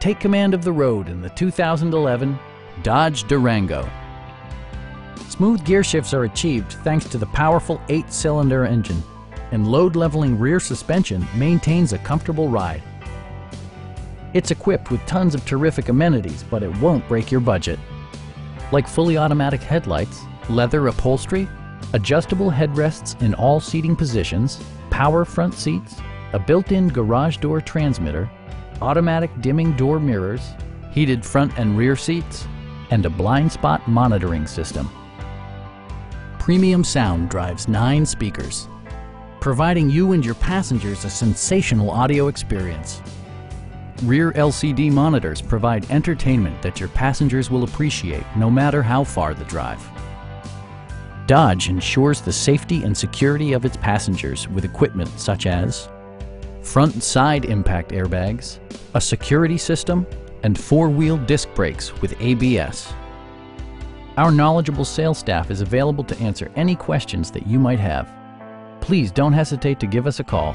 take command of the road in the 2011 Dodge Durango. Smooth gear shifts are achieved thanks to the powerful eight-cylinder engine, and load-leveling rear suspension maintains a comfortable ride. It's equipped with tons of terrific amenities, but it won't break your budget. Like fully automatic headlights, leather upholstery, adjustable headrests in all seating positions, power front seats, a built-in garage door transmitter, automatic dimming door mirrors, heated front and rear seats, and a blind spot monitoring system. Premium sound drives nine speakers, providing you and your passengers a sensational audio experience. Rear LCD monitors provide entertainment that your passengers will appreciate no matter how far the drive. Dodge ensures the safety and security of its passengers with equipment such as front and side impact airbags, a security system, and four-wheel disc brakes with ABS. Our knowledgeable sales staff is available to answer any questions that you might have. Please don't hesitate to give us a call